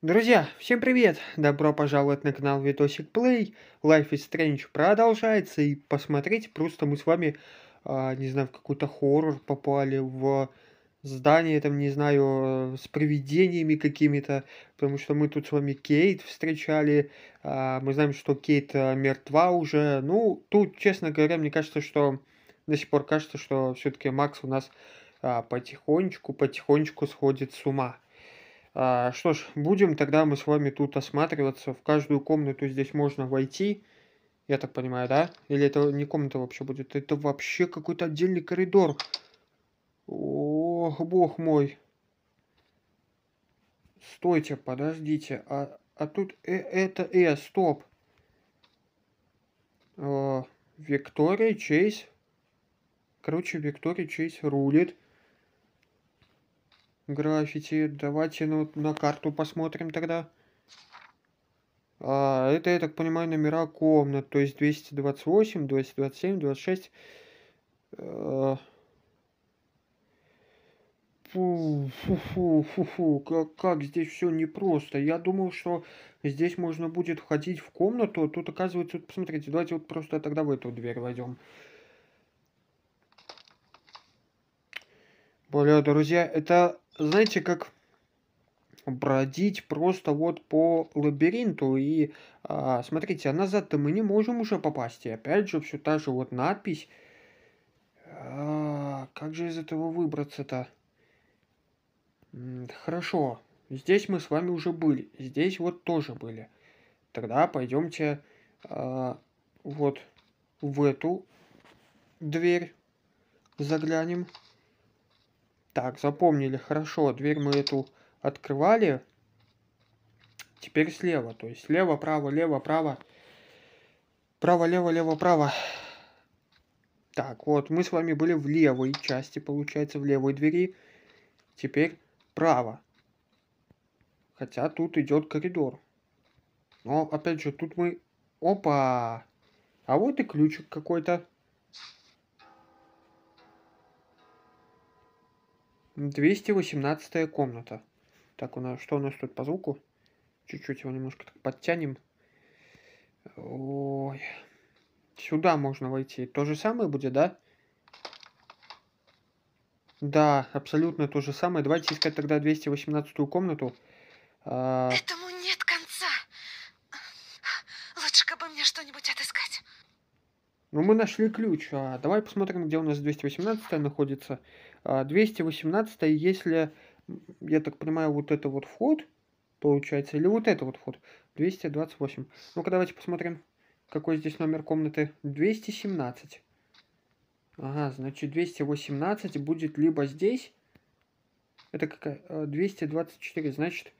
Друзья, всем привет! Добро пожаловать на канал Витосик Плей. Life is Strange продолжается. И посмотрите, просто мы с вами, а, не знаю, в какой-то хоррор попали, в здание, там, не знаю, с привидениями какими-то. Потому что мы тут с вами Кейт встречали. А, мы знаем, что Кейт а, мертва уже. Ну, тут, честно говоря, мне кажется, что до сих пор кажется, что все-таки Макс у нас а, потихонечку, потихонечку сходит с ума. А, что ж, будем тогда мы с вами тут осматриваться. В каждую комнату здесь можно войти. Я так понимаю, да? Или это не комната вообще будет? Это вообще какой-то отдельный коридор. Ох, бог мой. Стойте, подождите. А, а тут э, это... Э, стоп. Э, Виктория Чейз. Короче, Виктория Чейз рулит граффити. Давайте ну, на карту посмотрим тогда. А, это, я так понимаю, номера комнат. То есть 228, 227, 26. А... Фу, фу, фу, фу, фу, как, как здесь все непросто. Я думал, что здесь можно будет входить в комнату, тут оказывается, вот, посмотрите, давайте вот просто тогда в эту дверь войдем. Бля, друзья, это знаете, как бродить просто вот по лабиринту. И а, смотрите, а назад-то мы не можем уже попасть. И опять же, все та же вот надпись. А, как же из этого выбраться-то? Хорошо, здесь мы с вами уже были. Здесь вот тоже были. Тогда пойдемте а, вот в эту дверь заглянем. Так, запомнили, хорошо. Дверь мы эту открывали. Теперь слева. То есть слева, право, лево, право. Право, лево, лево, право. Так, вот, мы с вами были в левой части, получается, в левой двери. Теперь право. Хотя тут идет коридор. Но, опять же, тут мы... Опа! А вот и ключик какой-то. 218 комната. Так, у нас что у нас тут по звуку? Чуть-чуть его немножко так подтянем. Ой. Сюда можно войти. То же самое будет, да? Да, абсолютно то же самое. Давайте искать тогда 218 комнату. А... Этому нет конца. Лучше бы мне что-нибудь отыскать. Ну, мы нашли ключ. А, давай посмотрим, где у нас 218 находится. 218, а, если, я так понимаю, вот это вот вход, получается, или вот это вот вход, 228. Ну-ка, давайте посмотрим, какой здесь номер комнаты. 217. Ага, значит, 218 будет либо здесь, это какая, 224, а, значит,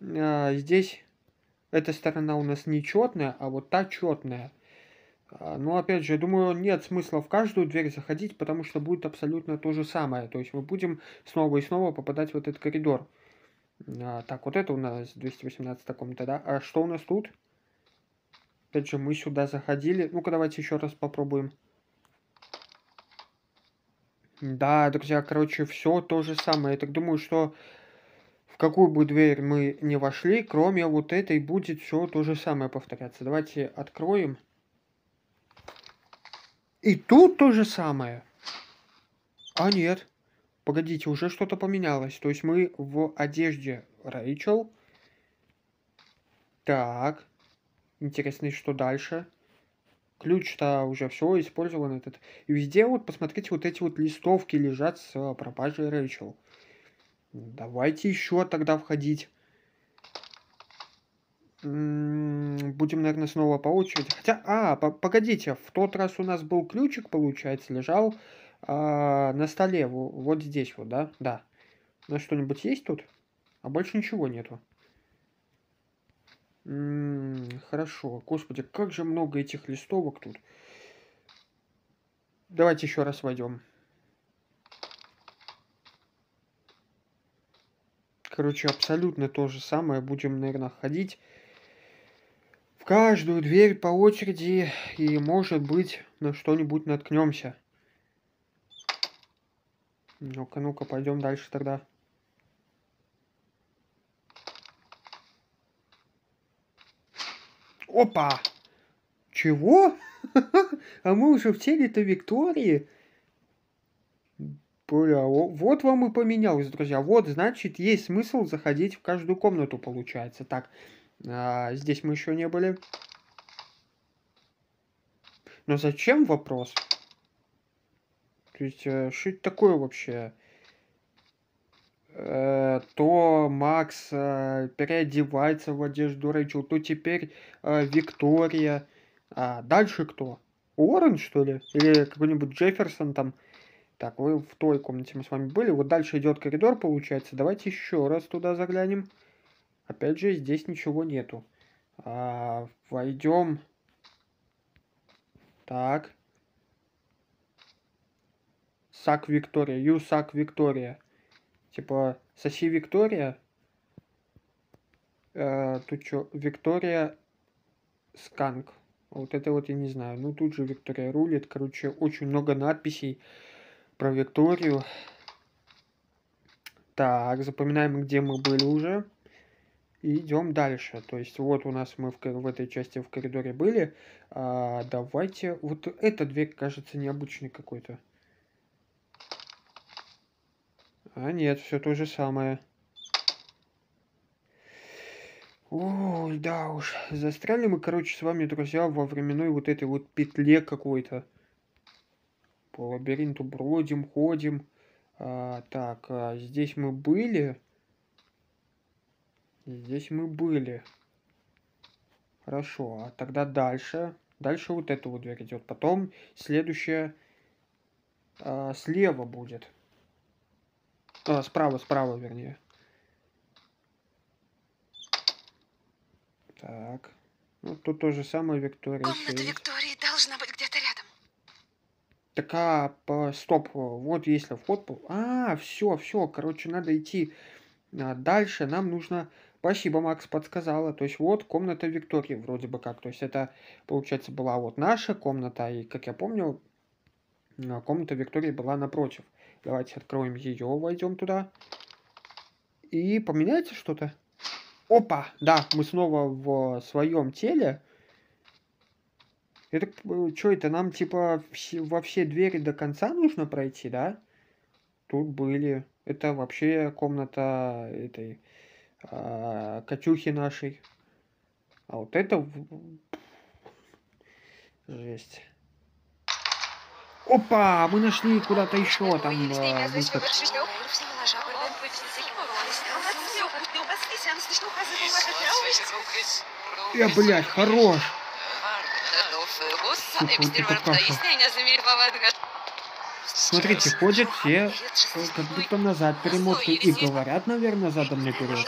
а, здесь эта сторона у нас нечетная, а вот та четная. А, но опять же, я думаю, нет смысла в каждую дверь заходить, потому что будет абсолютно то же самое. То есть мы будем снова и снова попадать в этот коридор. А, так, вот это у нас 218 комната, да? А что у нас тут? Опять же, мы сюда заходили. Ну-ка, давайте еще раз попробуем. Да, друзья, короче, все то же самое. Я так думаю, что в какую бы дверь мы не вошли, кроме вот этой, будет все то же самое повторяться. Давайте откроем. И тут то же самое. А нет. Погодите, уже что-то поменялось. То есть мы в одежде Рэйчел. Так. Интересно, что дальше? Ключ-то уже все использован этот. И везде вот, посмотрите, вот эти вот листовки лежат с пропажей Рэйчел. Давайте еще тогда входить. Будем, наверное, снова по очереди. Хотя, а, погодите, в тот раз у нас был ключик, получается, лежал а, на столе, вот здесь вот, да? Да. У нас что-нибудь есть тут? А больше ничего нету. Хорошо. Господи, как же много этих листовок тут. Давайте еще раз войдем. Короче, абсолютно то же самое. Будем, наверное, ходить каждую дверь по очереди и, может быть, на что-нибудь наткнемся. Ну-ка, ну-ка, пойдем дальше тогда. Опа! Чего? А мы уже в теле-то Виктории? Бля, вот вам и поменялось, друзья. Вот, значит, есть смысл заходить в каждую комнату, получается. Так, а, здесь мы еще не были. Но зачем вопрос? То есть, э, что это такое вообще? Э, то Макс э, переодевается в одежду Рэйчел, то теперь Виктория. А дальше кто? Уоррен, что ли? Или какой-нибудь Джефферсон там? Так, вы в той комнате мы с вами были. Вот дальше идет коридор, получается. Давайте еще раз туда заглянем. Опять же, здесь ничего нету. А, войдем. Так. Сак Виктория. Ю Сак Виктория. Типа, соси Виктория. Э, тут что? Виктория Сканк. Вот это вот я не знаю. Ну, тут же Виктория рулит. Короче, очень много надписей про Викторию. Так, запоминаем, где мы были уже. И идем дальше. То есть вот у нас мы в, в этой части в коридоре были. А, давайте... Вот эта дверь кажется необычной какой-то. А нет, все то же самое. Ой, да уж. Застряли мы, короче, с вами, друзья, во временной вот этой вот петле какой-то. По лабиринту бродим, ходим. А, так, а здесь мы были. Здесь мы были. Хорошо, а тогда дальше. Дальше вот эта вот дверь идет. Потом следующая а, слева будет. А, справа, справа, вернее. Так. Ну, тут то же самое Виктория. Комната Виктории должна быть где-то рядом. Так, а, по, стоп, вот если вход... А, все, все, короче, надо идти а, дальше. Нам нужно... Спасибо, Макс подсказала. То есть вот комната Виктории вроде бы как. То есть это, получается, была вот наша комната. И, как я помню, комната Виктории была напротив. Давайте откроем ее, войдем туда. И поменяется что-то? Опа! Да, мы снова в своем теле. Это что это нам типа во все двери до конца нужно пройти, да? Тут были. Это вообще комната этой а, Катюхи нашей. А вот это жесть. Опа, мы нашли куда-то еще там э, выход. Я, блядь, хорош. Смотрите, ходят все э, как будто назад перемотки и говорят, наверное, задом наперед.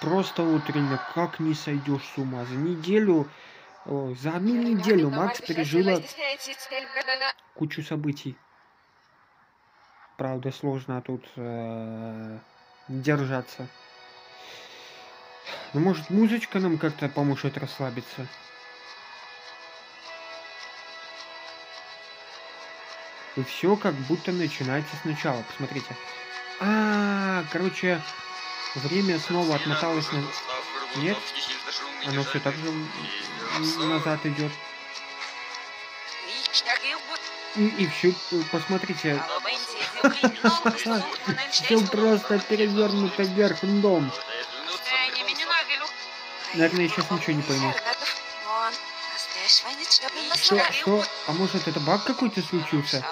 Просто утренне, как не сойдешь с ума. За неделю, за одну неделю Макс пережила кучу событий. Правда, сложно тут э, держаться. Ну, может, музычка нам как-то поможет расслабиться? И все как будто начинается сначала. Посмотрите. А, -а, -а короче, время снова отмоталось на... Нет? Оно все так же назад идет. И, и все, посмотрите, все просто перевернуто вверх дом. Наверное, я сейчас ничего не пойму. Что, что? А может это баг какой-то случился?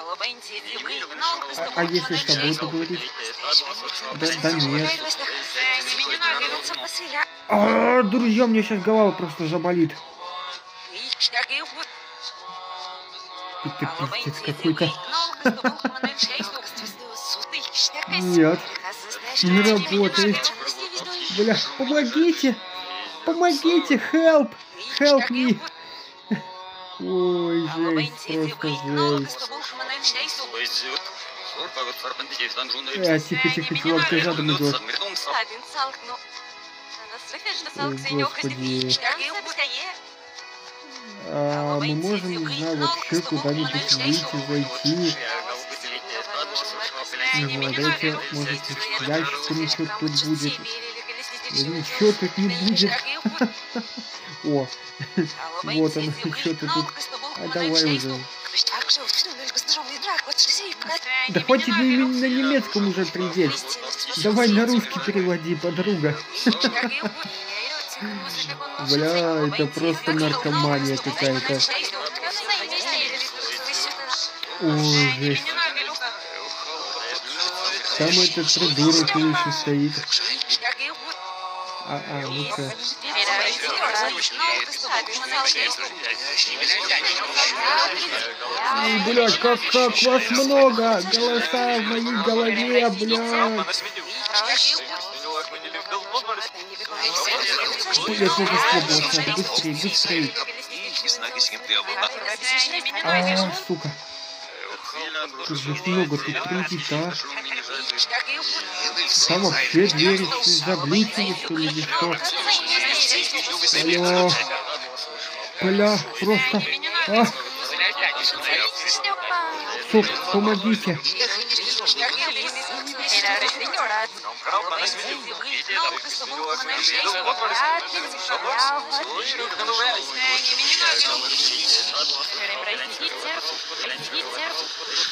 А, а если с тобой поговорить? Да, да нет. А, друзья, мне сейчас голова просто заболит. Это пиздец какой-то. Нет, не работает. Бля, помогите! Помогите! Help! Help me! Ой, жесть, просто жесть. А, тихо, тихо, чувак, ты задом идешь. О, господи. А, мы можем, не знаю, вообще куда-нибудь выйти, зайти. Не знаю, давайте, может, с ящиками что-то тут будет. Ничего тут не будет. О, вот оно, что-то тут. А давай уже. Да хватит на, на немецком уже трындеть. Давай на русский переводи, подруга. Бля, это просто наркомания какая-то. Ой, жесть. Там этот придурок еще стоит. А, а, блядь, как, как вас много! Голоса в моей голове, блядь! Блядь, надо слаботься, надо быстрее, быстрее. А, сука. Тут же много тут кредит, а? Там вообще двери заглючили, что ли, или что? Алло. Бля, просто... А! Сук, помогите.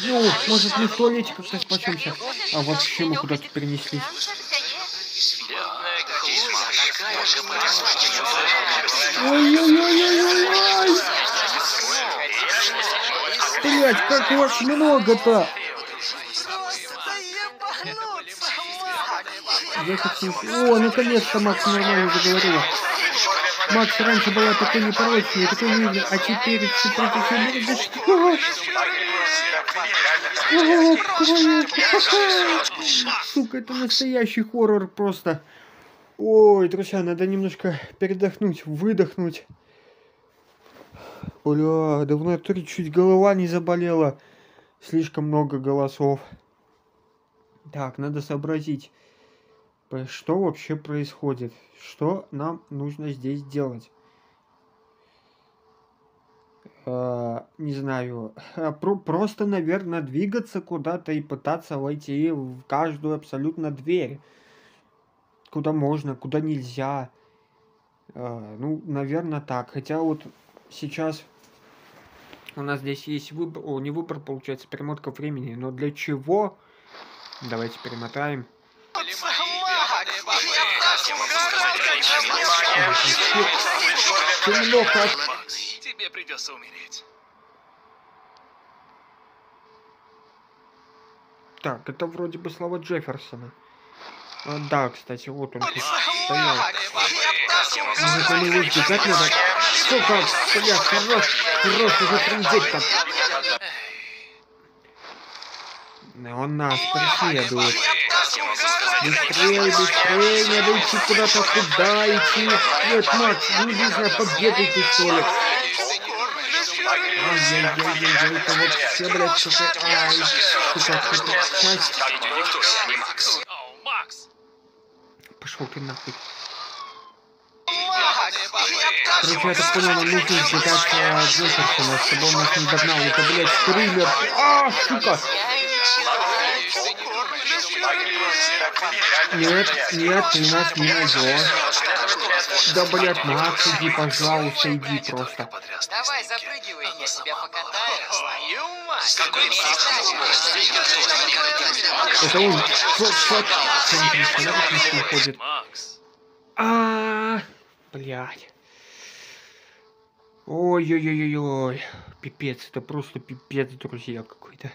Ну, может мы в туалете как-то спасемся. А вообще мы куда-то перенеслись. Ой-ой-ой-ой-ой! Блять, как вас много-то! Я хочу... О, наконец-то Макс нормально заговорила. Макс раньше была такой непорочной, такой милой, а теперь все против Да что? Сука, это настоящий хоррор просто. Ой, друзья, надо немножко передохнуть, выдохнуть. Бля, да в натуре чуть голова не заболела. Слишком много голосов. Так, надо сообразить, что вообще происходит. Что нам нужно здесь делать. Uh, не знаю, про просто, наверное, двигаться куда-то и пытаться войти в каждую абсолютно дверь. Куда можно, куда нельзя. Uh, ну, наверное, так. Хотя вот сейчас у нас здесь есть выбор, о, не выбор, получается, перемотка времени. Но для чего? Давайте перемотаем. Темно как. Тебе придется умереть. Так, это вроде бы слова Джефферсона. А, да, кстати, вот он тут стоял. Может, он его избегать надо? Сука, бля, хорош, хорош, уже трындеть там. Он нас преследует. Быстрее, быстрее, надо куда-то, куда идти. Нет, Макс, ну не знаю, побегайте, что ли. Ай-яй-яй-яй, это вот все, блядь, что-то... Ай, сука, что-то... Часть... Пошел ты нахуй. Короче, я так понял, нам нужно избегать Джефферсона, чтобы он нас не догнал. Это, блядь, триллер. А, сука! Нет, нет, ты нас не найдешь. Да, блядь, Макс, иди, пожалуйста, иди просто. Давай, запрыгивай, я тебя покатаю. Твою мать! Это он. Вот, вот. Ты не представляешь, как он ходит. А, блядь. Ой-ой-ой-ой-ой. Пипец, это просто пипец, друзья, какой-то.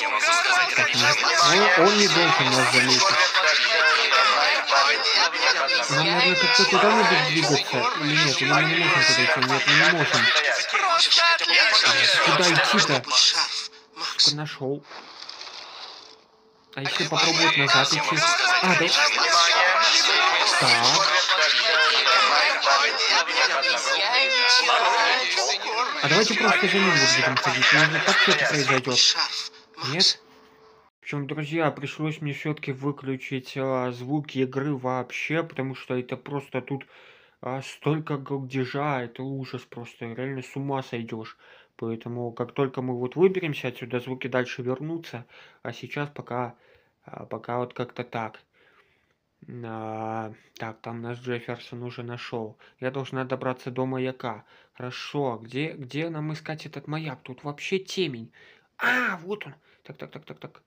Он, он не должен нас заметить. Нам, наверное, как-то туда надо двигаться. Или нет, или мы не можем туда идти? Нет, мы не можем. Куда идти-то? Нашел. А если попробовать назад идти? А, да. Так. А давайте просто за ним будем ходить. Наверное, как все это произойдет? Нет? Причем, друзья, пришлось мне все-таки выключить а, звуки игры вообще, потому что это просто тут а, столько галдежа, это ужас просто, реально с ума сойдешь. Поэтому как только мы вот выберемся отсюда, звуки дальше вернутся. А сейчас пока, а, пока вот как-то так. А, так, там наш Джефферсон уже нашел. Я должна добраться до маяка. Хорошо, где, где нам искать этот маяк? Тут вообще темень. А, вот он. Так, так, так, так, так.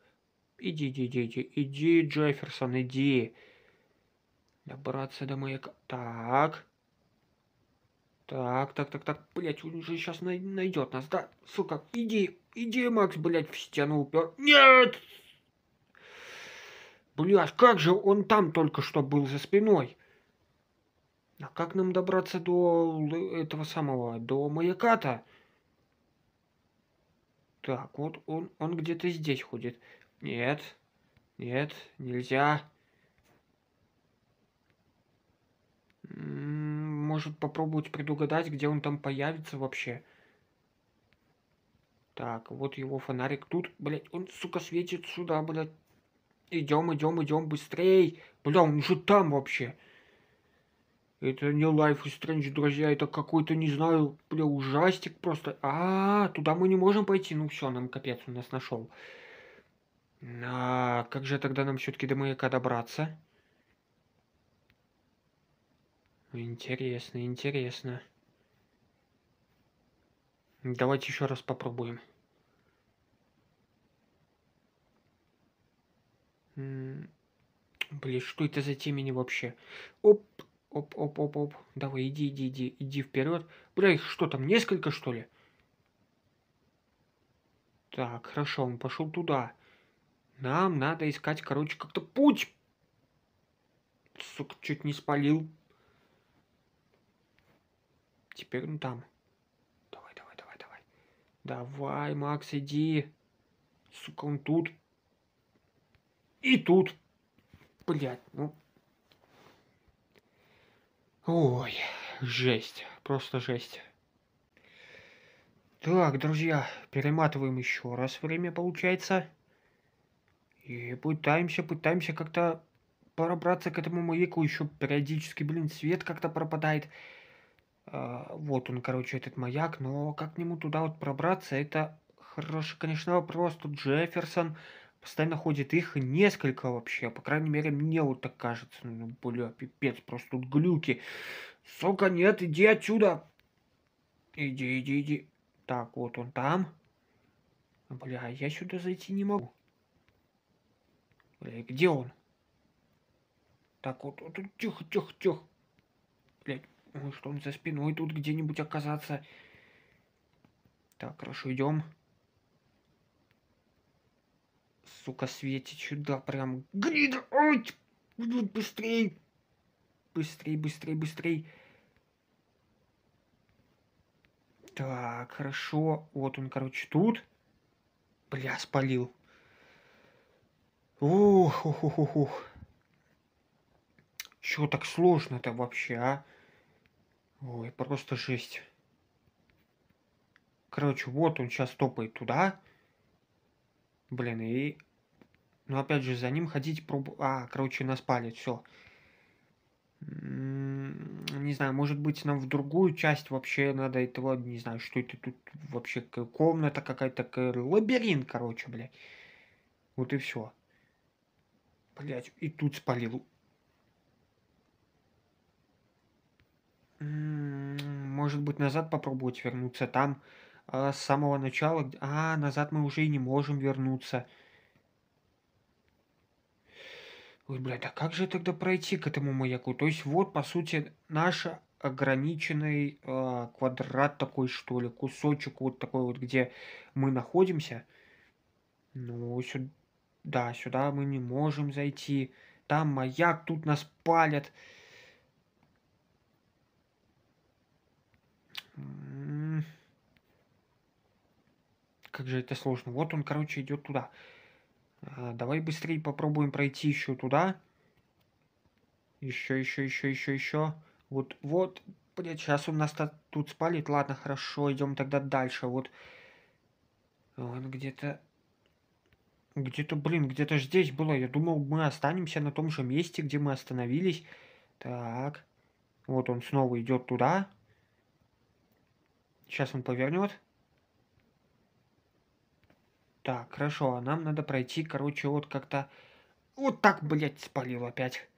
Иди, иди, иди, иди, иди, Джефферсон, иди. Добраться до маяка. Так. Так, так, так, так, блять, он же сейчас найдет нас, да? Сука, иди, иди, Макс, блять, в стену упер. Нет! Блядь, как же он там только что был за спиной? А как нам добраться до этого самого, до маяка-то? Так, вот он, он где-то здесь ходит. Нет, нет, нельзя. Может попробовать предугадать, где он там появится вообще. Так, вот его фонарик тут, блядь, он, сука, светит сюда, блядь. Идем, идем, идем, быстрей. Бля, он же там вообще. Это не Life is Strange, друзья, это какой-то, не знаю, бля, ужастик просто. А, -а, -а туда мы не можем пойти. Ну все, нам капец, он нас нашел. А как же тогда нам все-таки до маяка добраться? Интересно, интересно. Давайте еще раз попробуем. Блин, что это за темени вообще? Оп, оп, оп, оп, оп. Давай, иди, иди, иди, иди вперед. Бля, их что там, несколько, что ли? Так, хорошо, он пошел туда. Нам надо искать, короче, как-то путь. Сука, чуть не спалил. Теперь он там. Давай, давай, давай, давай. Давай, Макс, иди. Сука, он тут. И тут, блядь, ну... Ой, жесть, просто жесть. Так, друзья, перематываем еще раз время, получается. И пытаемся, пытаемся как-то пробраться к этому маяку. Еще периодически, блин, свет как-то пропадает. А, вот он, короче, этот маяк. Но как к нему туда вот пробраться, это хороший, конечно, вопрос. Тут Джефферсон постоянно ходит их несколько вообще. По крайней мере, мне вот так кажется. Ну, бля, пипец, просто тут глюки. Сука, нет, иди отсюда. Иди, иди, иди. Так, вот он там. Бля, я сюда зайти не могу. Бля, где он? Так, вот, вот, тихо, тихо, тихо. Блядь, что он за спиной тут где-нибудь оказаться. Так, хорошо, идем сука, светит сюда прям. Гнида! Ой! Быстрей! Быстрей, быстрей, быстрей. Так, хорошо. Вот он, короче, тут. Бля, спалил. Ух, ух, ух, ух, ух. Чё так сложно-то вообще, а? Ой, просто жесть. Короче, вот он сейчас топает туда. Блин, и но опять же, за ним ходить проб... А, короче, нас палят, все. Не знаю, может быть, нам в другую часть вообще надо этого, не знаю, что это тут вообще комната какая-то, лабиринт, короче, блядь. Вот и все. Блять, и тут спалил. Может быть, назад попробовать вернуться там а, с самого начала. А, назад мы уже и не можем вернуться. Ой, блядь, а как же тогда пройти к этому маяку? То есть вот, по сути, наш ограниченный э, квадрат такой, что ли, кусочек вот такой вот, где мы находимся. Ну, сюда, да, сюда мы не можем зайти. Там маяк, тут нас палят. Как же это сложно. Вот он, короче, идет туда. А, давай быстрее попробуем пройти еще туда. Еще, еще, еще, еще, еще. Вот, вот. Блять, сейчас он нас тут спалит. Ладно, хорошо, идем тогда дальше. Вот. Он где-то... Где-то, блин, где-то здесь было. Я думал, мы останемся на том же месте, где мы остановились. Так. Вот он снова идет туда. Сейчас он повернет. Так, хорошо, а нам надо пройти, короче, вот как-то... Вот так, блядь, спалил опять.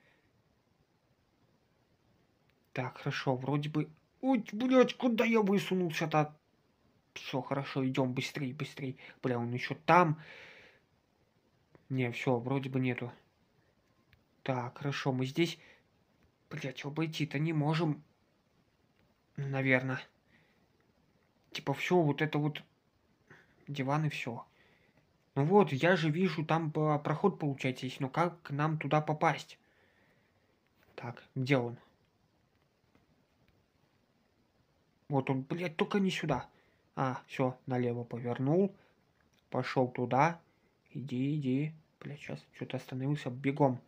Так, хорошо, вроде бы... Ой, блядь, куда я высунулся-то? Все, хорошо, идем быстрей, быстрей. Бля, он еще там. Не, все, вроде бы нету. Так, хорошо, мы здесь... Блять, обойти-то не можем. Наверное. Типа все, вот это вот диван и все. Ну вот, я же вижу, там проход получается есть, но как нам туда попасть? Так, где он? Вот он, блядь, только не сюда. А, все, налево повернул. Пошел туда. Иди, иди. Блядь, сейчас что-то остановился. Бегом.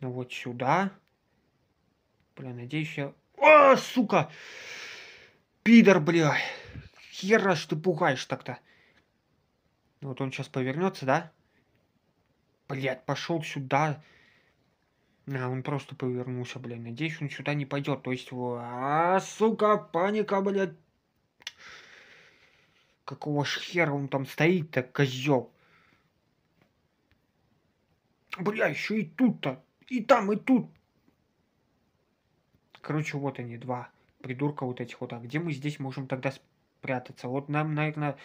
Ну вот сюда. Бля, надеюсь, я... О, сука! Пидор, бля. Хера ж ты пугаешь так-то. Вот он сейчас повернется, да? Блядь, пошел сюда. А, он просто повернулся, блядь. Надеюсь, он сюда не пойдет. То есть, а, сука, паника, блядь. Какого ж хера он там стоит-то, козел? Бля, еще и тут-то. И там, и тут. Короче, вот они, два придурка вот этих вот. А где мы здесь можем тогда спрятаться? Вот нам, наверное,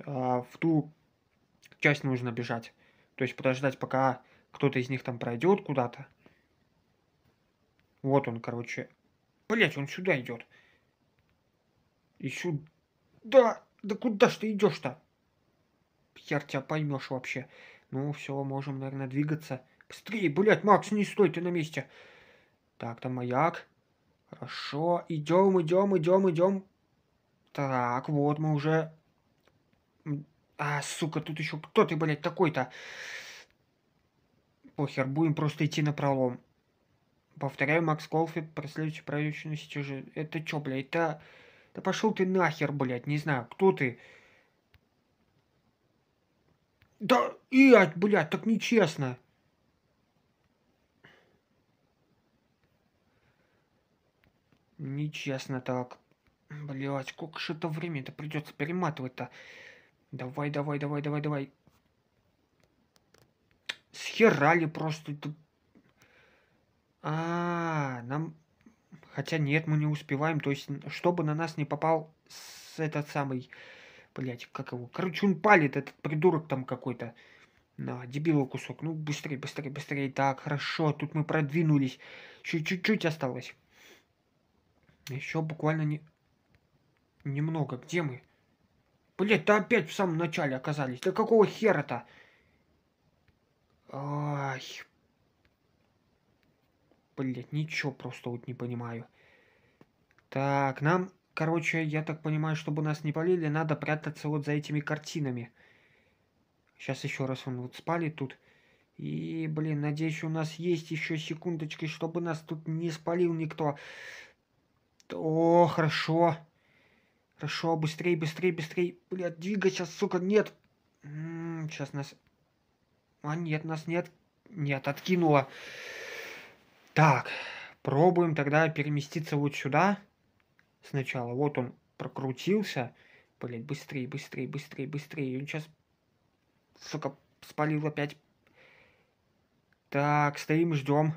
а, в ту часть нужно бежать. То есть подождать, пока кто-то из них там пройдет куда-то. Вот он, короче. Блять, он сюда идет. И сюда. Да, да куда ж ты идешь-то? Хер тебя поймешь вообще. Ну, все, можем, наверное, двигаться. Быстрее, блядь, Макс, не стой ты на месте. Так, там маяк. Хорошо, идем, идем, идем, идем. Так, вот мы уже... А, сука, тут еще кто ты, блядь, такой-то? Похер, будем просто идти на пролом. Повторяю, Макс Колфит, проследующий правительственности же. Это что, блядь, это... Да пошел ты нахер, блядь, не знаю, кто ты? Да, ять, блядь, так нечестно. Нечестно так. Блять, сколько же это времени-то придется перематывать-то? Давай, давай, давай, давай, давай. Схерали просто. А, -а, -а нам... Хотя нет, мы не успеваем. То есть, чтобы на нас не попал с этот самый... Блять, как его? Короче, он палит, этот придурок там какой-то. На, дебилу кусок. Ну, быстрее, быстрее, быстрее. Так, хорошо, тут мы продвинулись. Чуть-чуть осталось. Еще буквально не... Немного. Где мы? Блять, да опять в самом начале оказались. Да какого хера-то? Ай. Блять, ничего просто вот не понимаю. Так, нам, короче, я так понимаю, чтобы нас не полили, надо прятаться вот за этими картинами. Сейчас еще раз он вот спали тут. И, блин, надеюсь, у нас есть еще секундочки, чтобы нас тут не спалил никто. О, хорошо. Хорошо, быстрей, быстрей, быстрей. Блядь, двигайся, сука, нет. М -м, сейчас нас... А, нет, нас нет. Нет, откинула. Так, пробуем тогда переместиться вот сюда. Сначала. Вот он прокрутился. Блядь, быстрей, быстрей, быстрей, быстрей. Он сейчас, сука, спалил опять. Так, стоим, ждем.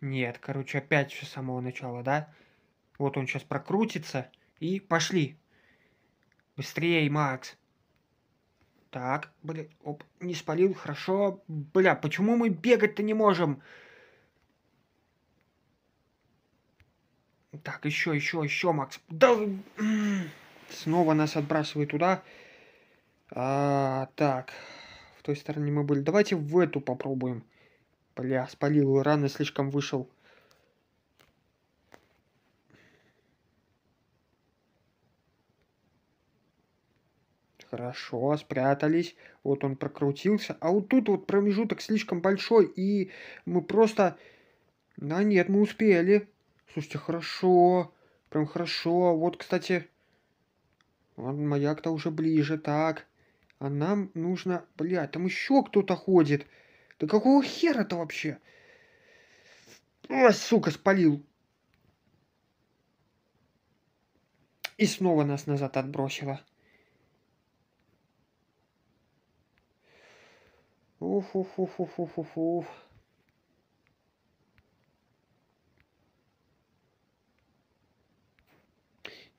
Нет, короче, опять все с самого начала, да? Вот он сейчас прокрутится. И пошли. Быстрее, Макс. Так, бля, оп, не спалил, хорошо. Бля, почему мы бегать-то не можем? Так, еще, еще, еще, Макс. Да, снова нас отбрасывает туда. А, так, в той стороне мы были. Давайте в эту попробуем. Бля, спалил, рано слишком вышел. Хорошо, спрятались. Вот он прокрутился. А вот тут вот промежуток слишком большой, и мы просто... Да нет, мы успели. Слушайте, хорошо. Прям хорошо. Вот, кстати... Вот маяк-то уже ближе. Так. А нам нужно... Бля, там еще кто-то ходит. Да какого хера-то вообще? Ой, сука, спалил. И снова нас назад отбросило. Уф уф уф уф уф уф уф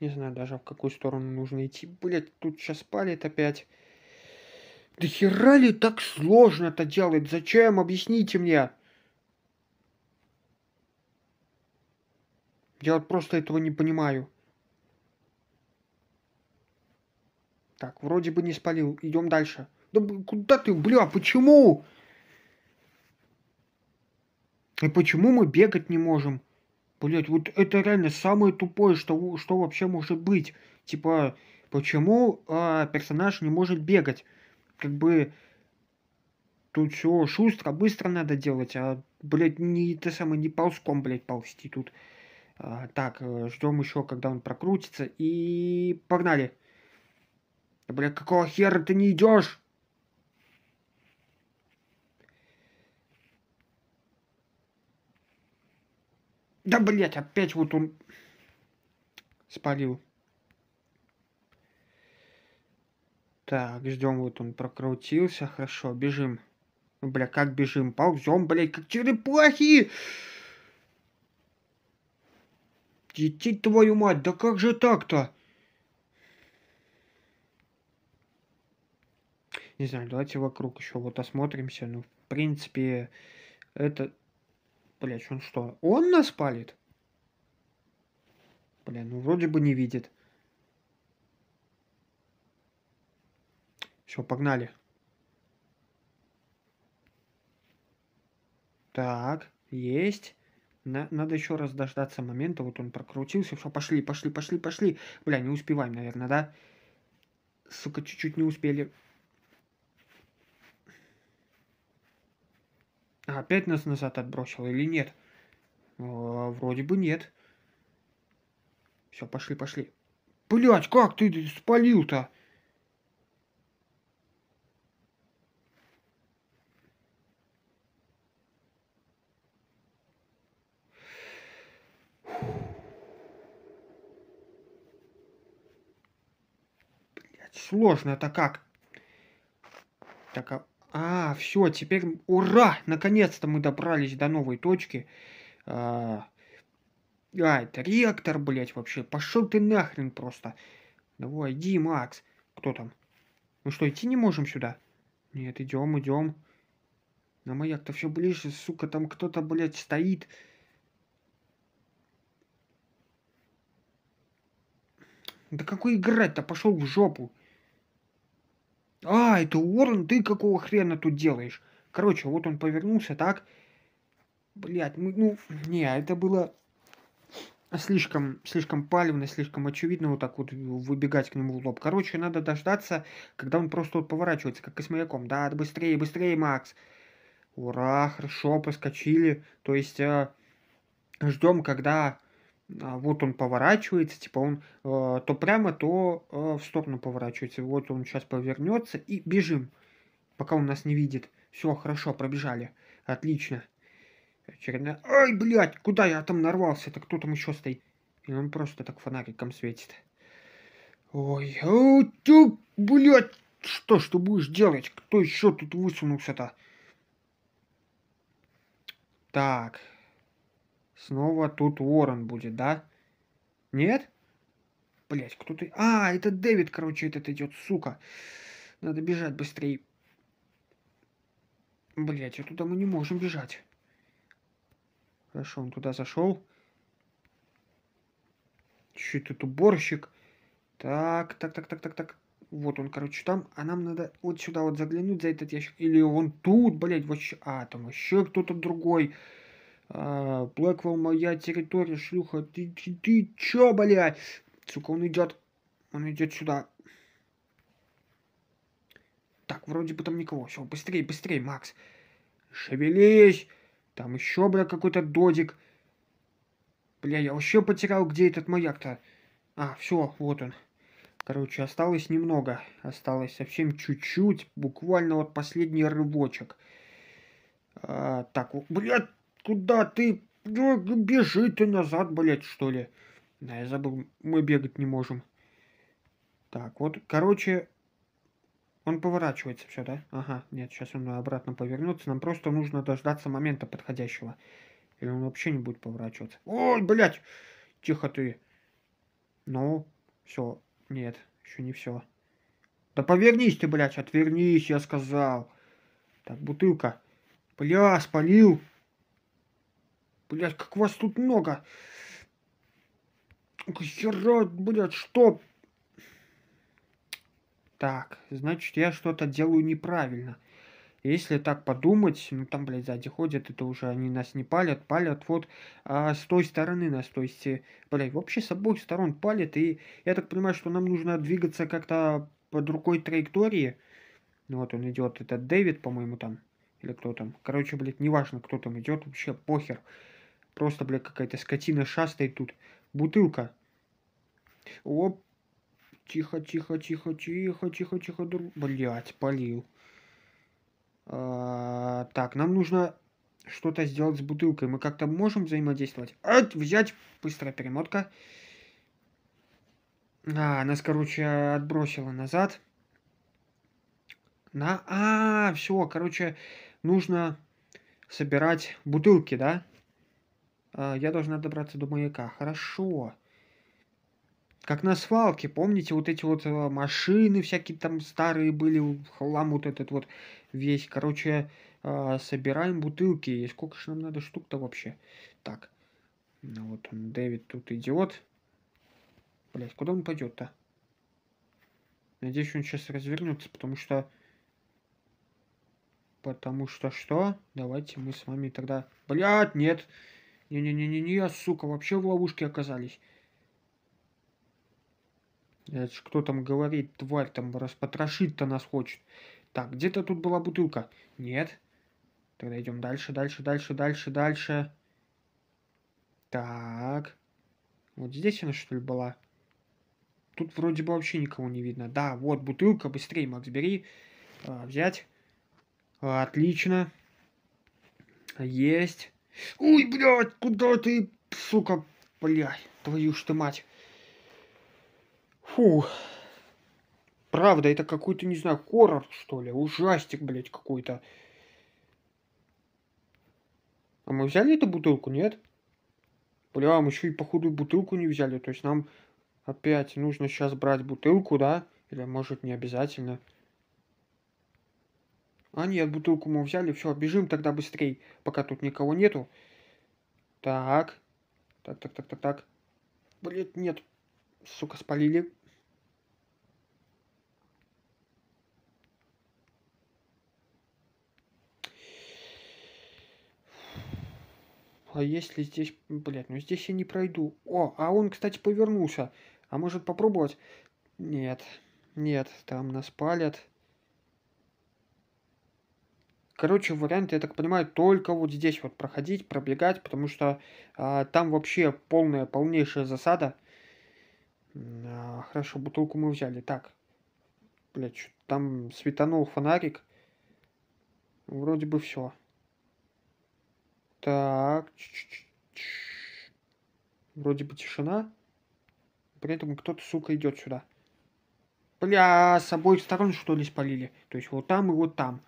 Не знаю даже, в какую сторону нужно идти. Блять, тут сейчас палит опять. Да хера ли так сложно это делать? Зачем? Объясните мне. Я вот просто этого не понимаю. Так, вроде бы не спалил. Идем дальше. Да куда ты, бля, почему? И почему мы бегать не можем? Блять, вот это реально самое тупое, что, что вообще может быть. Типа, почему а, персонаж не может бегать? Как бы тут все шустро, быстро надо делать, а, блядь, не ты самый не ползком, блядь, ползти тут. А, так, э, ждем еще, когда он прокрутится. И погнали. Да, блядь, какого хера ты не идешь? Да, блядь, опять вот он спалил. Так, ждем, вот он прокрутился. Хорошо, бежим. Бля, как бежим? Ползем, блядь, как черепахи! Дети твою мать, да как же так-то? Не знаю, давайте вокруг еще вот осмотримся. Ну, в принципе, это Блять, он что? Он нас палит? Бля, ну вроде бы не видит. Все, погнали. Так, есть. На, надо еще раз дождаться момента. Вот он прокрутился. Все, пошли, пошли, пошли, пошли. Бля, не успеваем, наверное, да? Сука, чуть-чуть не успели. Опять нас назад отбросило или нет? А, вроде бы нет. Все, пошли, пошли. Блять, как ты спалил-то? сложно это как? Так, а а, все, теперь ура! Наконец-то мы добрались до новой точки. А, а это реактор, блядь, вообще. Пошел ты нахрен просто. Давай, иди, Макс. Кто там? Мы что, идти не можем сюда? Нет, идем, идем. На маяк-то все ближе, сука, там кто-то, блядь, стоит. Да какой играть-то? Пошел в жопу. А, это Уоррен, ты какого хрена тут делаешь? Короче, вот он повернулся так. Блять, ну, не, это было слишком, слишком палевно, слишком очевидно вот так вот выбегать к нему в лоб. Короче, надо дождаться, когда он просто вот поворачивается, как маяком. Да, быстрее, быстрее, Макс. Ура, хорошо, проскочили. То есть э, ждем, когда вот он поворачивается, типа он э, то прямо, то э, в сторону поворачивается. Вот он сейчас повернется и бежим, пока он нас не видит. Все, хорошо, пробежали. Отлично. Очередная... Ай, блядь, куда я там нарвался? Это кто там еще стоит? И он просто так фонариком светит. Ой, о, ты, блядь, что ж ты будешь делать? Кто еще тут высунулся-то? Так, Снова тут Уоррен будет, да? Нет? Блять, кто ты? А, это Дэвид, короче, этот идет, сука. Надо бежать быстрее. Блять, а туда мы не можем бежать. Хорошо, он туда зашел. Еще тут уборщик. Так, так, так, так, так, так. Вот он, короче, там. А нам надо вот сюда вот заглянуть за этот ящик. Или он тут, блядь, вообще... А, там вообще кто-то другой. А, Блэквелл моя территория, шлюха. Ты, ты, ты чё, блядь? Сука, он идет. Он идет сюда. Так, вроде бы там никого. Все, быстрее, быстрее, Макс. Шевелись. Там еще, бля, какой-то додик. Бля, я вообще потерял, где этот маяк-то. А, все, вот он. Короче, осталось немного. Осталось совсем чуть-чуть. Буквально вот последний рывочек. А, так, блядь, куда ты? Ну, бежи ты назад, блядь, что ли? Да, я забыл, мы бегать не можем. Так, вот, короче, он поворачивается все, да? Ага, нет, сейчас он обратно повернется. Нам просто нужно дождаться момента подходящего. Или он вообще не будет поворачиваться. Ой, блядь! Тихо ты. Ну, все. Нет, еще не все. Да повернись ты, блядь, отвернись, я сказал. Так, бутылка. Бля, спалил. Блядь, как вас тут много. Хера, блядь, что? Так, значит, я что-то делаю неправильно. Если так подумать, ну там, блядь, сзади ходят, это уже они нас не палят, палят вот а с той стороны нас, то есть, э, блядь, вообще с обоих сторон палят, и я так понимаю, что нам нужно двигаться как-то по другой траектории. Ну вот он идет, это Дэвид, по-моему, там, или кто там. Короче, блядь, неважно, кто там идет, вообще похер. Просто, блядь, какая-то скотина шастает тут. Бутылка. Оп. Тихо, тихо, тихо, тихо, тихо, тихо, друг. Блядь, полил. А, так, нам нужно что-то сделать с бутылкой. Мы как-то можем взаимодействовать? Ать, взять. Быстрая перемотка. А, нас, короче, отбросило назад. На... А, все, короче, нужно собирать бутылки, да? А, я должна добраться до маяка. Хорошо. Как на свалке, помните, вот эти вот э, машины всякие там старые были, хлам вот этот вот весь. Короче, э, собираем бутылки. И сколько же нам надо штук-то вообще? Так, ну вот он, Дэвид тут идет. Блять, куда он пойдет-то? Надеюсь, он сейчас развернется, потому что... Потому что что? Давайте мы с вами тогда... Блядь, нет! Не-не-не-не-не, сука, вообще в ловушке оказались. Это ж кто там говорит, тварь там распотрошить-то нас хочет. Так, где-то тут была бутылка. Нет. Тогда идем дальше, дальше, дальше, дальше, дальше. Так. Вот здесь она, что ли, была? Тут вроде бы вообще никого не видно. Да, вот бутылка. Быстрее, Макс, бери. А, взять. А, отлично. Есть. Ой, блядь, куда ты, сука, блядь, твою ж ты мать. Фу. Правда, это какой-то, не знаю, хоррор, что ли. Ужастик, блядь, какой-то. А мы взяли эту бутылку, нет? Бля, мы еще и походу бутылку не взяли. То есть нам опять нужно сейчас брать бутылку, да? Или может не обязательно. А нет, бутылку мы взяли. Все, бежим тогда быстрей, пока тут никого нету. Так. Так, так, так, так, так. Блин, нет. Сука, спалили. А если здесь... Блядь, ну здесь я не пройду. О, а он, кстати, повернулся. А может попробовать? Нет. Нет, там нас палят. Короче, вариант, я так понимаю, только вот здесь вот проходить, пробегать, потому что а, там вообще полная, полнейшая засада. А, хорошо, бутылку мы взяли. Так, блядь, там светанул фонарик. Вроде бы все. Так. Вроде бы тишина. При этом кто-то, сука, идет сюда. Бля, с обоих сторон что ли спалили? То есть вот там и вот там.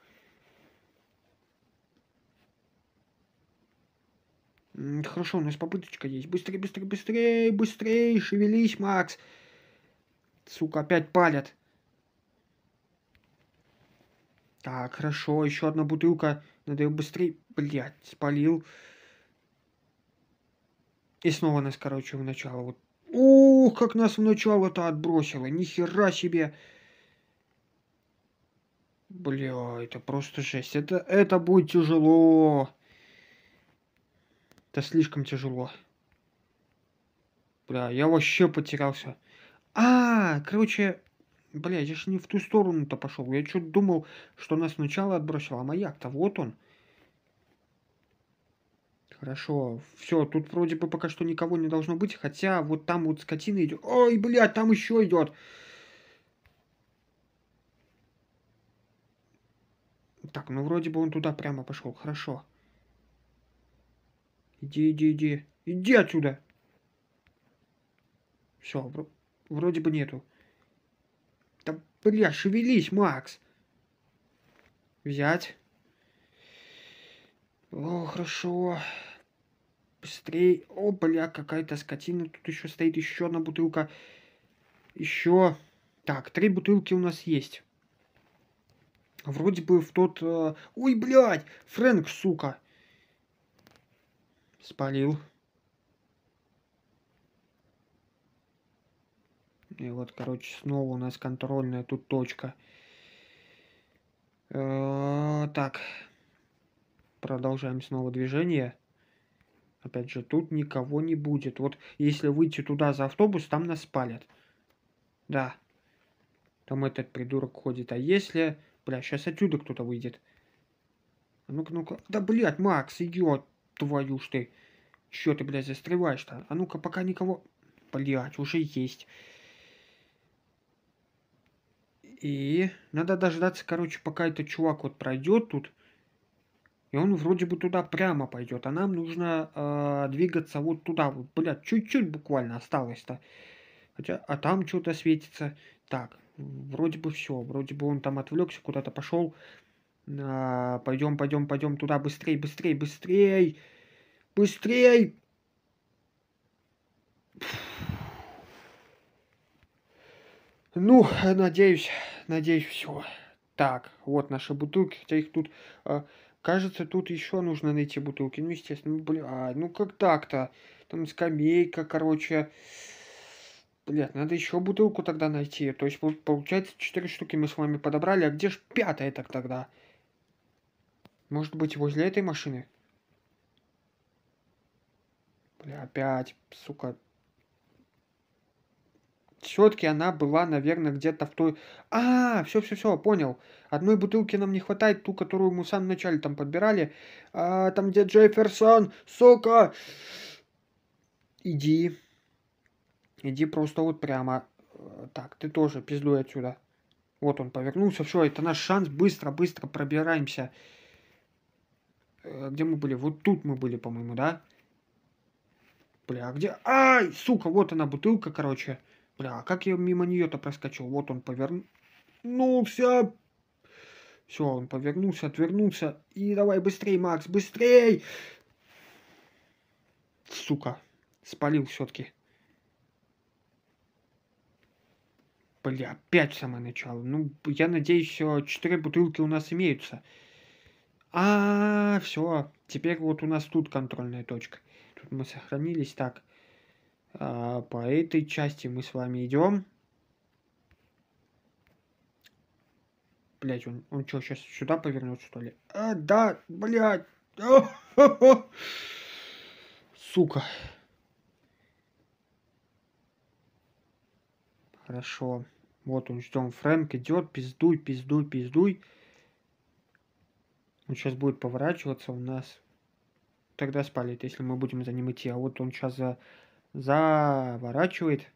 Хорошо, у нас попыточка есть. Быстрее, быстрее, быстрее, быстрее, шевелись, Макс. Сука, опять палят. Так, хорошо, еще одна бутылка. Надо ее быстрее... Блядь, спалил. И снова нас, короче, в начало. Вот. Ух, как нас в начало-то отбросило. Нихера себе. Бля, это просто жесть. Это, это будет тяжело. Это слишком тяжело. Бля, я вообще потерялся. А, короче, бля, я же не в ту сторону-то пошел. Я что-то думал, что нас сначала отбросило, а маяк-то вот он. Хорошо, все, тут вроде бы пока что никого не должно быть, хотя вот там вот скотина идет. Ой, блядь, там еще идет. Так, ну вроде бы он туда прямо пошел. Хорошо. Иди, иди, иди. Иди отсюда. Все, вроде бы нету. Да, бля, шевелись, Макс. Взять. О, хорошо. Быстрей. О, бля, какая-то скотина. Тут еще стоит еще одна бутылка. Еще. Так, три бутылки у нас есть. Вроде бы в тот... Э... Ой, блядь! Фрэнк, сука! Спалил. И вот, короче, снова у нас контрольная тут точка. Э -э так. Продолжаем снова движение. Опять же, тут никого не будет. Вот если выйти туда за автобус, там нас спалят. Да. Там этот придурок ходит. А если... Бля, сейчас отсюда кто-то выйдет. А ну-ка, ну-ка. Да, блядь, Макс, идет. Твою ж ты. Чё ты, блядь, застреваешь-то? А ну-ка, пока никого... Блядь, уже есть. И надо дождаться, короче, пока этот чувак вот пройдет тут. И он вроде бы туда прямо пойдет. А нам нужно э, двигаться вот туда. Вот, блядь, чуть-чуть буквально осталось-то. Хотя, а там что-то светится. Так, вроде бы все. Вроде бы он там отвлекся, куда-то пошел. А, пойдем, пойдем, пойдем туда. Быстрей, быстрей, быстрей. Быстрей. Ну, надеюсь, надеюсь, все. Так, вот наши бутылки, хотя их тут э, Кажется, тут еще нужно найти бутылки. Ну, естественно, бля, а, ну как так-то? Там скамейка, короче. Блядь, надо еще бутылку тогда найти. То есть, получается, четыре штуки мы с вами подобрали. А где же пятая так тогда? Может быть, возле этой машины? Бля, опять, сука, все-таки она была, наверное, где-то в той... А, все-все-все, понял. Одной бутылки нам не хватает, ту, которую мы в самом начале там подбирали. А, там где Джефферсон, сука! Иди. Иди просто вот прямо. Так, ты тоже пиздуй отсюда. Вот он повернулся. Все, это наш шанс. Быстро, быстро пробираемся. Э, где мы были? Вот тут мы были, по-моему, да? Бля, а где? Ай, сука, вот она бутылка, короче. Бля, а как я мимо нее-то проскочил? Вот он повернулся. Все, он повернулся, отвернулся. И давай быстрей, Макс, быстрей! Сука, спалил все-таки. Бля, опять самое начало. Ну, я надеюсь, четыре бутылки у нас имеются. А, все. Теперь вот у нас тут контрольная точка. Тут мы сохранились. Так. А, по этой части мы с вами идем. Блять, он, он что, сейчас сюда повернет, что ли? А, да, блядь. Сука. Хорошо. Вот он, ждем. Фрэнк идет, пиздуй, пиздуй, пиздуй. Он сейчас будет поворачиваться у нас. Тогда спалит, если мы будем за ним идти. А вот он сейчас за заворачивает.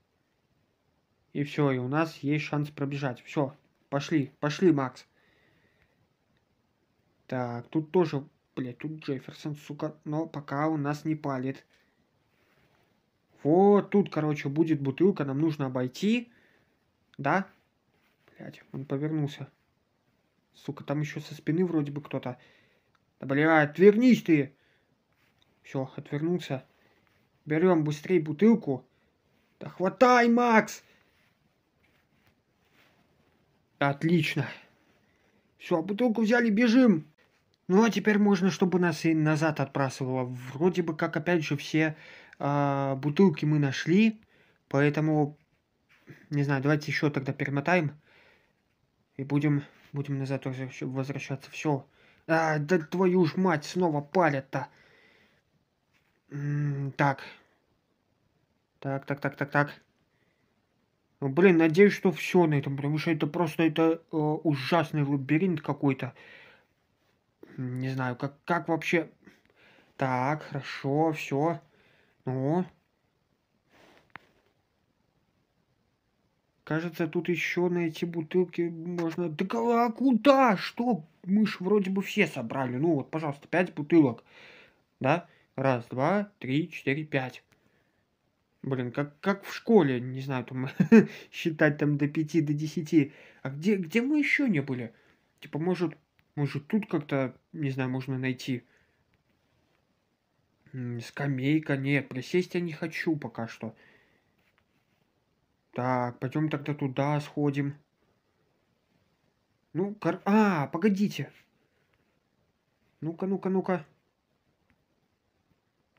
И все, и у нас есть шанс пробежать. Все, пошли, пошли, Макс. Так, тут тоже, блядь, тут Джефферсон, сука, но пока у нас не палит. Вот тут, короче, будет бутылка, нам нужно обойти. Да? Блядь, он повернулся. Сука, там еще со спины вроде бы кто-то. Да, блядь, отвернись ты! Все, отвернулся. Берем быстрее бутылку. Да хватай, Макс! Отлично. Все, бутылку взяли, бежим. Ну, а теперь можно, чтобы нас и назад отбрасывало. Вроде бы как, опять же, все э, бутылки мы нашли. Поэтому, не знаю, давайте еще тогда перемотаем. И будем, будем назад возвращаться. Все. А, да твою ж мать, снова палят-то. Так. Так, так, так, так, так. Ну, блин, надеюсь, что все на этом, потому что это просто это э, ужасный лабиринт какой-то. Не знаю, как, как вообще... Так, хорошо, все. Ну. Кажется, тут еще на эти бутылки можно... Да а куда? Что? Мы ж вроде бы все собрали. Ну вот, пожалуйста, пять бутылок. Да? Раз, два, три, четыре, пять. Блин, как, как в школе, не знаю, там считать там до пяти, до десяти. А где, где мы еще не были? Типа, может, может тут как-то, не знаю, можно найти. Скамейка, нет, присесть я не хочу пока что. Так, пойдем тогда туда сходим. Ну, кор... а, погодите. Ну-ка, ну-ка, ну-ка.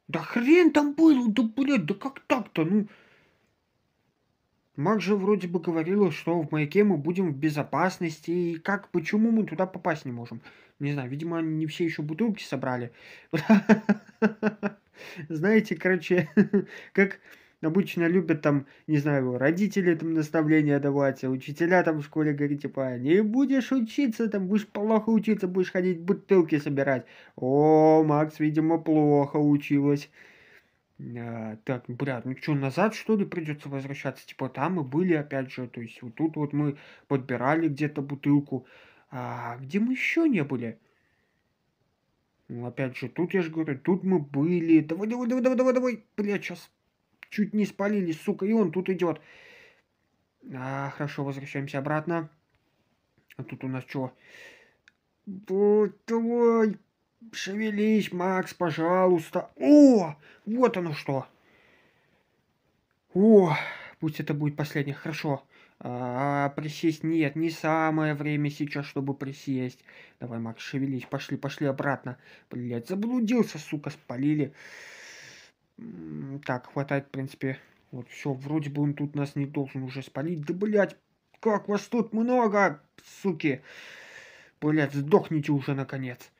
Да хрен там был, да блядь, да как так-то, ну... Мак же вроде бы говорила, что в маяке мы будем в безопасности, и как, почему мы туда попасть не можем? Не знаю, видимо, не все еще бутылки собрали. Знаете, короче, как обычно любят там, не знаю, родители там наставления давать, а учителя там в школе говорят, типа, не будешь учиться, там будешь плохо учиться, будешь ходить бутылки собирать. О, Макс, видимо, плохо училась. А, так, брат, ну что, назад что ли придется возвращаться? Типа там мы были опять же, то есть вот тут вот мы подбирали где-то бутылку. А где мы еще не были? Ну, опять же, тут я же говорю, тут мы были. Давай, давай, давай, давай, давай, давай. Блядь, сейчас Чуть не спалили, сука, и он тут идет. А, хорошо, возвращаемся обратно. А тут у нас что? Давай, шевелись, Макс, пожалуйста. О, вот оно что. О, пусть это будет последнее, хорошо. А, присесть нет, не самое время сейчас, чтобы присесть. Давай, Макс, шевелись, пошли, пошли обратно. Блять, заблудился, сука, спалили. Так, хватает, в принципе. Вот, все, вроде бы он тут нас не должен уже спалить. Да, блядь, как вас тут много, суки. Блядь, сдохните уже, наконец.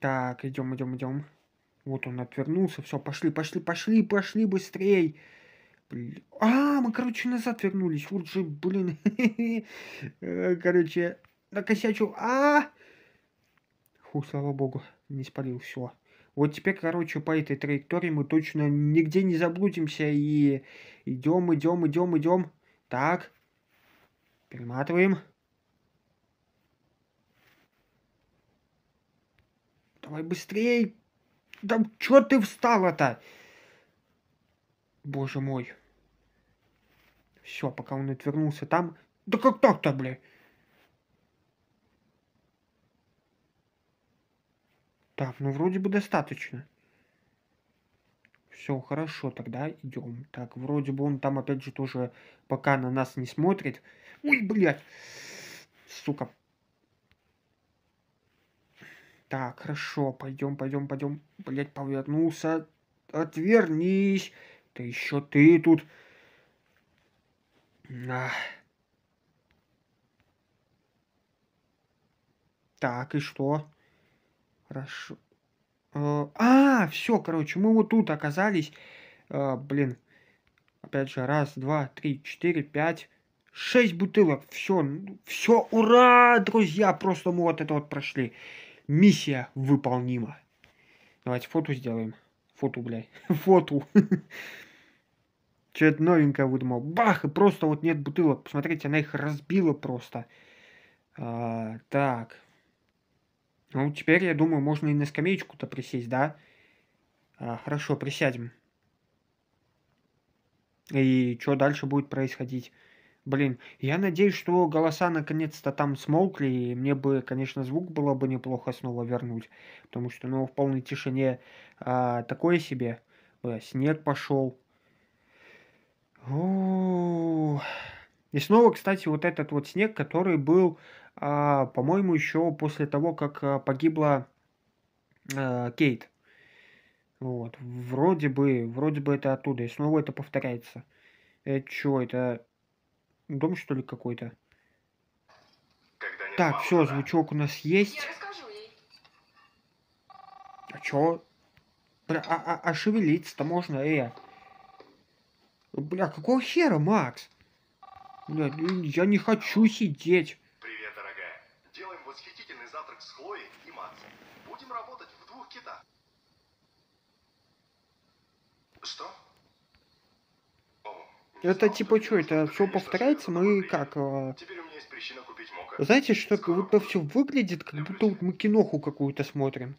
Так, идем, идем, идем. Вот он отвернулся. Все, пошли, пошли, пошли, пошли быстрей. А, мы, короче, назад вернулись. Вот же, блин. Короче, накосячил. А! Фу, слава богу, не спалил все. Вот теперь, короче, по этой траектории мы точно нигде не заблудимся и идем, идем, идем, идем. Так, перематываем. Давай быстрее. Да чё ты встала-то? Боже мой. Все, пока он отвернулся там. Да как так-то, блядь? Так, ну вроде бы достаточно. Все, хорошо, тогда идем. Так, вроде бы он там опять же тоже пока на нас не смотрит. Ой, блядь. Сука. Так, хорошо, пойдем, пойдем, пойдем. Блядь, повернулся. Отвернись. Да еще ты тут. А. Так, и что? Хорошо. Э, а, все, короче, мы вот тут оказались. А, блин. Опять же, раз, два, три, четыре, пять, шесть бутылок. Все, все, ура, друзья, просто мы вот это вот прошли. Миссия выполнима. Давайте фото сделаем. Фото, блядь. Фото. Что-то новенькое выдумал. Бах, и просто вот нет бутылок. Посмотрите, она их разбила просто. А, так, ну, теперь, я думаю, можно и на скамеечку-то присесть, да? А, хорошо, присядем. И что дальше будет происходить? Блин, я надеюсь, что голоса наконец-то там смолкли, и мне бы, конечно, звук было бы неплохо снова вернуть, потому что, ну, в полной тишине а, такое себе. Бля, снег пошел. И снова, кстати, вот этот вот снег, который был по-моему, еще после того, как а, погибла а, Кейт. Вот, вроде бы, вроде бы это оттуда, и снова это повторяется. Это что, это дом, что ли, какой-то? Так, все, звучок у нас есть. А чё? Бля, а, а, а шевелиться-то можно, э? Бля, какого хера, Макс? Бля, я не хочу сидеть. Это типа что, это все повторяется? Мы как? а, Теперь у меня есть причина купить мока. Знаете, что будто все выглядит, как будто вот мы киноху какую-то смотрим.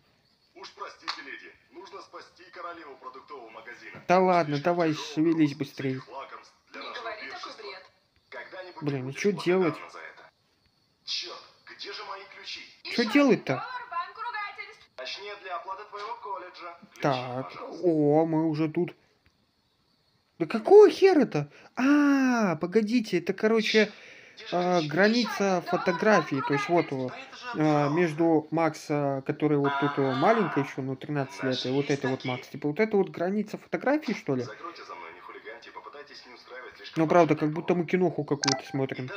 Уж простите, леди, нужно спасти королеву продуктового магазина. Да ладно, давай, шевелись. Когда-нибудь Блин, и будете чё делать? это. Черт, где же мои ключи? Что делать-то? Твоего колледжа. Ключи, Так, пожалуйста. о, мы уже тут. Да какого хера-то? А, погодите, это, короче, а, граница фотографии. То есть вот это а, между Макс, а, который вот тут э, маленькая еще, ну, 13 лет, и вот это вот Макс. Типа вот это вот граница фотографии, что ли? Ну, правда, как будто мы киноху какую-то смотрим.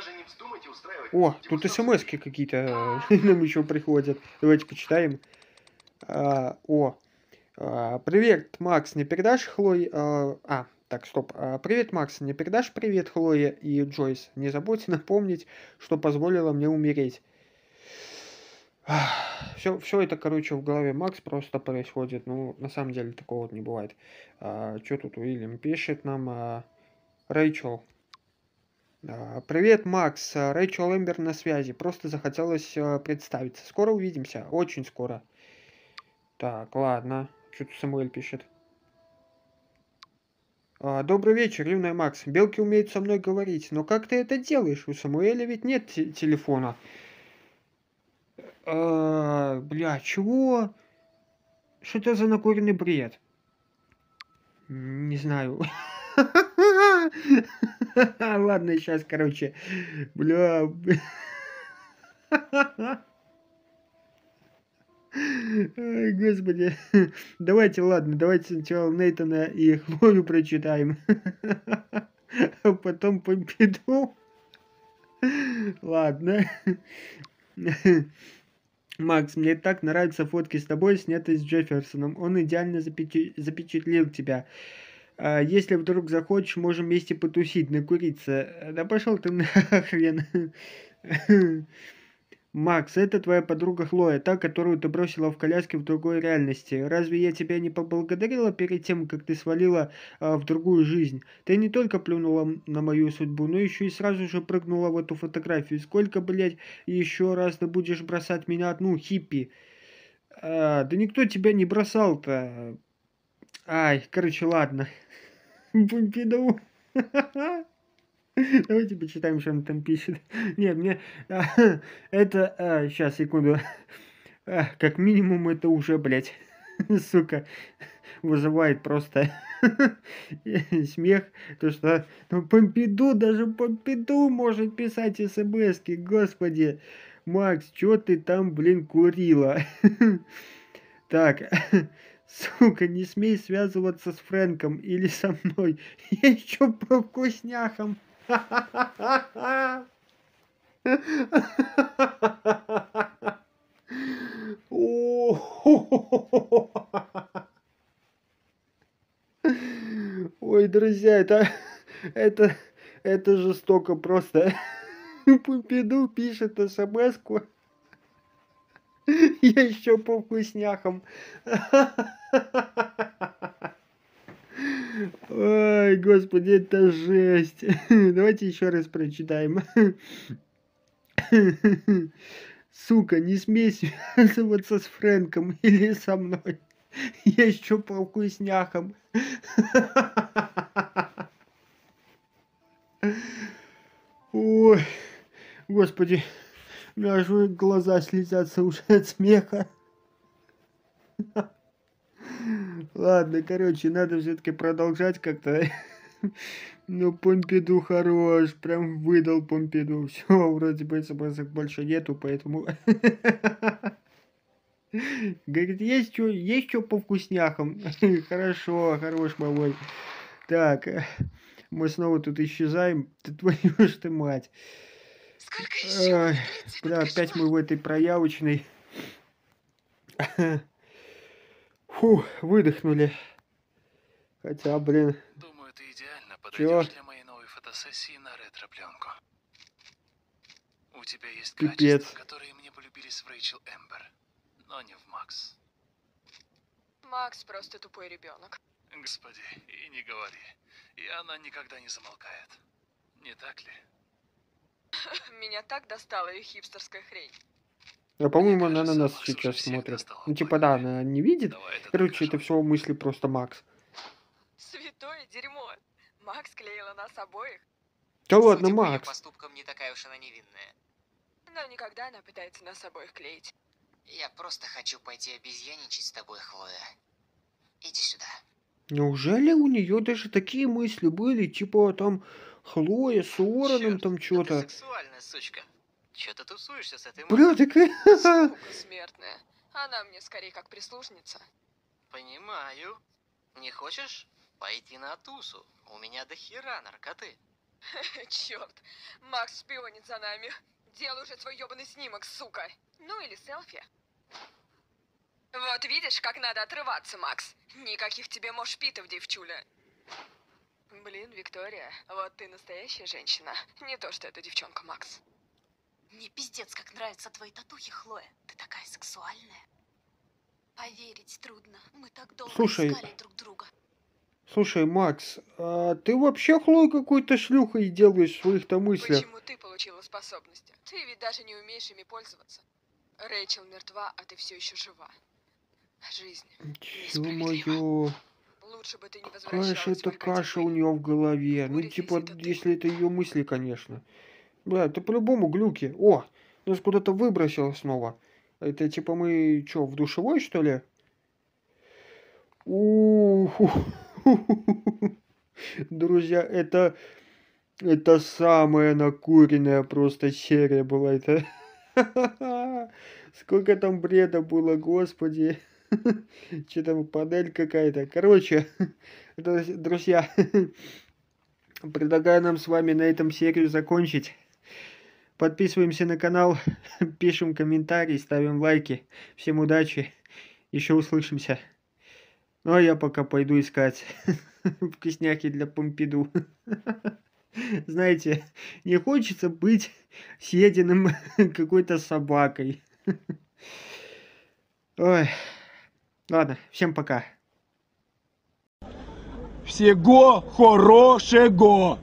О, какие-нибудь тут смс какие-то э, нам еще приходят. Давайте почитаем. А, о, а, привет, Макс, не передашь Хлое... А, а, так, стоп. А, привет, Макс, не передашь привет Хлое и Джойс? Не забудь напомнить, что позволило мне умереть. Все, все это, короче, в голове Макс просто происходит. Ну, на самом деле такого вот не бывает. что тут Уильям пишет нам? А, Рэйчел. А, Привет, Макс. А, Рэйчел Эмбер на связи. Просто захотелось а, представиться. Скоро увидимся. Очень скоро. Так, ладно. Что-то Самуэль пишет. А, Добрый вечер, юная Макс. Белки умеют со мной говорить, но как ты это делаешь? У Самуэля ведь нет те- телефона. А, бля, чего? Что это за накуренный бред? Не знаю. Ладно, сейчас, короче. Бля. Ой, господи. Давайте, ладно, давайте сначала Нейтана и Хлою прочитаем. А потом Помпиду. Ладно. Макс, мне так нравятся фотки с тобой, снятые с Джефферсоном. Он идеально запечи- запечатлел тебя. А, если вдруг захочешь, можем вместе потусить, накуриться. Да пошел ты нахрен. Макс, это твоя подруга Хлоя, та, которую ты бросила в коляске в другой реальности. Разве я тебя не поблагодарила перед тем, как ты свалила а, в другую жизнь? Ты не только плюнула на мою судьбу, но еще и сразу же прыгнула в эту фотографию. Сколько, блядь, еще раз ты будешь бросать меня одну, хиппи? А, да никто тебя не бросал-то. Ай, короче, ладно. Помпиду. Давайте почитаем, что он там пишет. Не, мне... а, Это... Сейчас, секунду. А, Как минимум, это уже, блядь, сука, вызывает просто смех. То, что ну, Помпиду, даже Помпиду может писать смс -ки, господи. Макс, что ты там, блин, курила? Так, сука, не смей связываться с Фрэнком или со мной. Я еще по вкусняхам. Ой, друзья, это, это, это жестоко просто. Помпиду пишет смс -ку. Я еще по вкусняхам. Ой, господи, это жесть. Давайте еще раз прочитаем. Сука, не смей связываться с Фрэнком или со мной. Я еще по вкусняхам. Ой, господи, у меня аж глаза слезятся уже от смеха. Ладно, короче, надо все-таки продолжать как-то. Ну, Помпиду хорош, прям выдал Помпиду. Все, вроде бы смс больше нету, поэтому... Говорит, есть что, есть что по вкусняхам? Хорошо, хорош, малой. Так, мы снова тут исчезаем. Ты твою ж ты мать. Сколько еще? Бля, опять мы в этой проявочной. Фу, выдохнули. Хотя, блин, Думаю, ты идеально Чё? подойдешь для моей новой фотосессии на ретро-пленку. У тебя есть Пипец. качества, которые мне полюбились в Рэйчел Эмбер, но не в Макс. Макс просто тупой ребенок. Господи, и не говори. И она никогда не замолкает. Не так ли? Меня так достала ее хипстерская хрень. А по-моему, она на нас сейчас смотрит. Ну, типа, да, она не видит. Давай это Короче, это все мысли просто Макс. Святое дерьмо. Макс клеила нас обоих, Да ладно, Макс. поступкам, не такая уж она невинная. но никогда она пытается нас обоих клеить. Я просто хочу пойти обезьяничать с тобой, Хлоя. Иди сюда. Неужели у нее даже такие мысли были? Типа, там, Хлоя с Уорреном, там ты что-то. сексуальная сучка. Чё ты тусуешься с этой Бля, такая... Сука смертная. Она мне скорее как прислужница. Понимаю. Не хочешь пойти на тусу? У меня до хера наркоты. Черт, Макс шпионит за нами. Делай уже свой ебаный снимок, сука. Ну или селфи. Вот видишь, как надо отрываться, Макс. Никаких тебе мошпитов, девчуля. Блин, Виктория, вот ты настоящая женщина. Не то, что эта девчонка, Макс. Мне пиздец, как нравятся твои татухи, Хлоя. Ты такая сексуальная. Поверить трудно. Мы так долго Слушай, искали друг друга. Слушай, Макс, а ты вообще Хлою какой-то шлюхой делаешь в своих-то мыслях? Почему ты получила способности? Ты ведь даже не умеешь ими пользоваться. Рэйчел мертва, а ты все еще жива. Жизнь. Ё-моё, Лучше бы ты не какая же это каша у нее в голове. Ну, типа, висеть, а ты- если это ее мысли, конечно. Бля, это по-любому глюки. О, нас куда-то выбросило снова. Это типа мы что, в душевой, что ли? Уху. Друзья, это... Это самая накуренная просто серия была. Это... Сколько там бреда было, господи. Что там, панель какая-то. Короче, друз- друзья, предлагаю нам с вами на этом серию закончить. Подписываемся на канал, пишем комментарии, ставим лайки. Всем удачи. Еще услышимся. Ну а я пока пойду искать вкусняхи для Помпиду. Знаете, не хочется быть съеденным какой-то собакой. Ой. Ладно, всем пока. Всего хорошего!